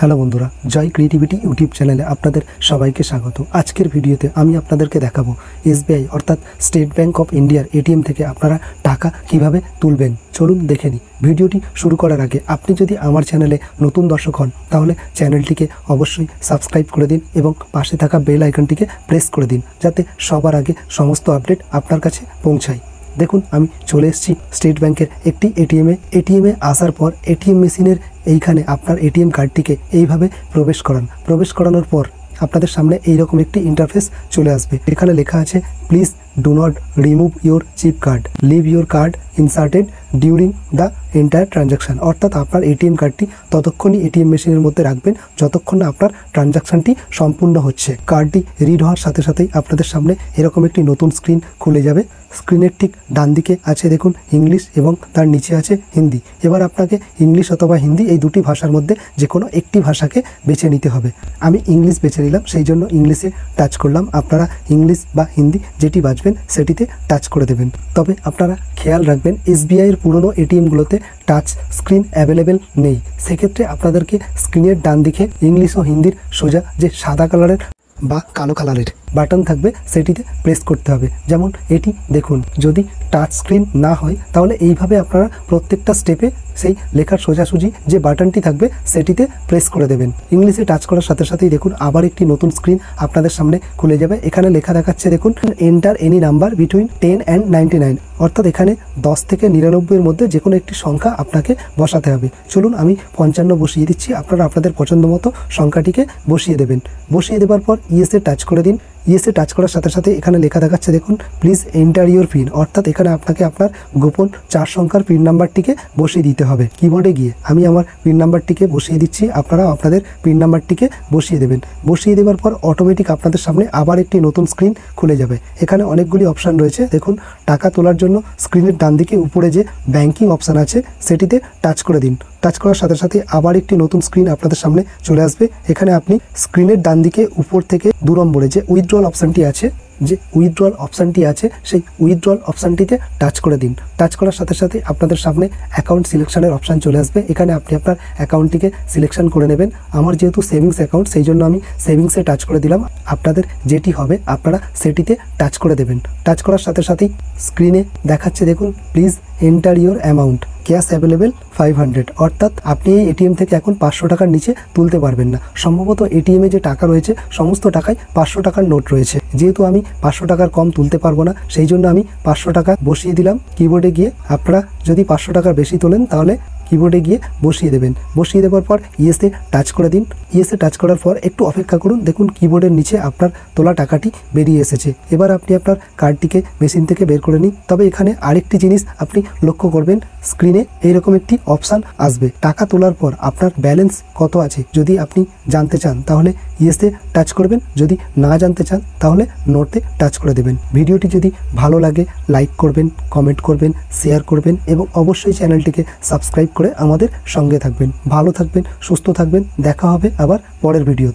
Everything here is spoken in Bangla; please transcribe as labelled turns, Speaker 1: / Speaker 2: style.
Speaker 1: হ্যালো বন্ধুরা, জয় ক্রিয়েটিভিটি ইউটিউব চ্যানেলে আপনাদের সবাইকে স্বাগত। আজকের ভিডিওতে আমি আপনাদেরকে দেখাবো এসবিআই, অর্থাৎ স্টেট ব্যাংক অফ ইন্ডিয়ার এটিএম থেকে আপনারা টাকা কীভাবে তুলবেন। চলুন দেখে নিই। ভিডিওটি শুরু করার আগে আপনি যদি আমার চ্যানেলে নতুন দর্শক হন, তাহলে চ্যানেলটিকে অবশ্যই সাবস্ক্রাইব করে দিন এবং পাশে থাকা বেল আইকনটিকে প্রেস করে দিন, যাতে সবার আগে সমস্ত আপডেট আপনার কাছে পৌঁছায়। দেখুন, আমি চলে এসেছি স্টেট ব্যাংকের একটি এটিএমে এটিএমে আসার পর এটিএম মেশিনের এইখানে আপনার এটিএম কার্ডটিকে এইভাবে প্রবেশ করান। প্রবেশ করানোর পর আপনাদের সামনে এইরকম একটি ইন্টারফেস চলে আসবে। এখানে লেখা আছে please do not remove your chip card leave your card inserted during the entire transaction অর্থাৎ আপনার এটিএম কার্ডটি ততক্ষণই এটিএম মেশিনের মধ্যে রাখবেন যতক্ষণ না আপনার ট্রানজাকশানটি সম্পূর্ণ হচ্ছে। কার্ডটি রিড হওয়ার সাথে সাথেই আপনাদের সামনে এরকম একটি নতুন স্ক্রিন খুলে যাবে। স্ক্রিনের ঠিক ডান দিকে আছে দেখুন ইংলিশ এবং তার নিচে আছে হিন্দি। এবার আপনাকে ইংলিশ অথবা হিন্দি এই দুটি ভাষার মধ্যে যে কোনো একটি ভাষাকে বেছে নিতে হবে। আমি ইংলিশ বেছে নিলাম, সেই জন্য ইংলিশে টাচ করলাম। আপনারা ইংলিশ বা হিন্দি যেটি বাজবেন সেটিতে টাচ করে দেবেন। তবে আপনারা খেয়াল রাখবেন এসবিআইয়ের পুরনো এটিএমগুলোতে টাচ স্ক্রিন অ্যাভেলেবেল নেই। সেক্ষেত্রে আপনাদেরকে স্ক্রিনের ডান দিকে ইংলিশ ও হিন্দির সোজা যে সাদা কালারের বা কালো কালারের বাটন থাকবে, সেটিতে প্রেস করতে হবে। যেমন এটি দেখুন, যদি টাচ স্ক্রিন না হয়, তাহলে এইভাবে আপনারা প্রত্যেকটা স্টেপে সেই লেখার সোজাসুজি যে বাটনটি থাকবে, সেটিতে প্রেস করে দেবেন। ইংলিশে টাচ করার সাথে সাথেই দেখুন, আবার একটি নতুন স্ক্রিন আপনাদের সামনে খুলে যাবে। এখানে লেখা দেখাচ্ছে, দেখুন enter any number between ten and ninety nine অর্থাৎ এখানে দশ থেকে নিরানব্বইয়ের মধ্যে যে কোনো একটি সংখ্যা আপনাকে বসাতে হবে। চলুন, আমি পঞ্চান্ন বসিয়ে দিচ্ছি। আপনারা আপনাদের পছন্দ মতো সংখ্যাটিকে বসিয়ে দেবেন। বসিয়ে দেওয়ার পর ইএসএ টাচ করে দিন। ইএসএ টাচ করার সাথে সাথে এখানে লেখা দেখাচ্ছে, দেখুন প্লিজ এন্টার ইউর পিন অর্থাৎ এখানে আপনাকে আপনার গোপন চার সংখ্যার পিন নাম্বারটিকে বসিয়ে দিতে হবে। কিবোর্ডে গিয়ে আমি আমার পিন নাম্বারটিকে বসিয়ে দিচ্ছি, আপনারাও আপনাদের পিন নাম্বারটিকে বসিয়ে দেবেন। বসিয়ে দেওয়ার পর অটোমেটিক আপনাদের সামনে আবার একটি নতুন স্ক্রিন খুলে যাবে। এখানে অনেকগুলি অপশান রয়েছে, দেখুন, টাকা তোলার জন্য স্ক্রিনের ডান দিকে উপরে যে ব্যাংকিং অপশান আছে, সেটিতে টাচ করে দিন। টাচ করার সাথে সাথে আবার একটি নতুন স্ক্রিন আপনাদের সামনে চলে আসবে। এখানে আপনি স্ক্রিনের ডান দিকে উপর থেকে দু নম্বরে যে উইথড্রল অপশানটি আছে, যে উইথড্রল অপশানটি আছে, সেই উইথড্রল অপশানটিতে টাচ করে দিন। টাচ করার সাথে সাথে আপনাদের সামনে অ্যাকাউন্ট সিলেকশনের অপশান চলে আসবে। এখানে আপনি আপনার অ্যাকাউন্টটিকে সিলেকশন করে নেবেন। আমার যেহেতু সেভিংস অ্যাকাউন্ট সেই জন্য আমি সেভিংসে টাচ করে দিলাম। আপনাদের যেটি হবে, আপনারা সেটিতে টাচ করে দেবেন। টাচ করার সাথে সাথেই স্ক্রিনে দেখাচ্ছে দেখুন please enter your amount cash available five hundred অর্থাৎ আপনি এই এটিএম থেকে এখন পাঁচশো টাকার নিচে তুলতে পারবেন না। সম্ভবত এটিএমে যে টাকা রয়েছে, সমস্ত টাকায় পাঁচশো টাকার নোট রয়েছে। যেহেতু আমি পাঁচশো টাকার কম তুলতে পারব না, সেই জন্য আমি পাঁচশো টাকা বসিয়ে দিলাম। কিবোর্ডে গিয়ে আপনারা যদি পাঁচশো টাকার বেশি তোলেন, তাহলে কিবোর্ডে গিয়ে বসিয়ে দেবেন। বসিয়ে দেওয়ার পর ইএসএ টাচ করে দিন। ইএসএ টাচ করার পর একটু অপেক্ষা করুন। দেখুন কিবোর্ডের নিচে আপনার তোলা টাকাটি বেরিয়ে এসেছে। এবার আপনি আপনার কার্ডটিকে মেশিন থেকে বের করে নিন। তবে এখানে আরেকটি জিনিস আপনি লক্ষ্য করবেন। স্ক্রিনে এইরকম একটি অপশান আসবে। টাকা তোলার পর আপনার ব্যালেন্স কত আছে? যদি আপনি জানতে চান, তাহলে ইয়েসে টাচ করবেন। যদি না জানতে চান, তাহলে নোটে টাচ করে দেবেন। ভিডিওটি যদি ভালো লাগে লাইক করবেন কমেন্ট করবেন শেয়ার করবেন এবং অবশ্যই চ্যানেলটিকে সাবস্ক্রাইব করে আমাদের সঙ্গে থাকবেন। ভালো থাকবেন সুস্থ থাকবেন। দেখা হবে আবার পরের ভিডিওতে।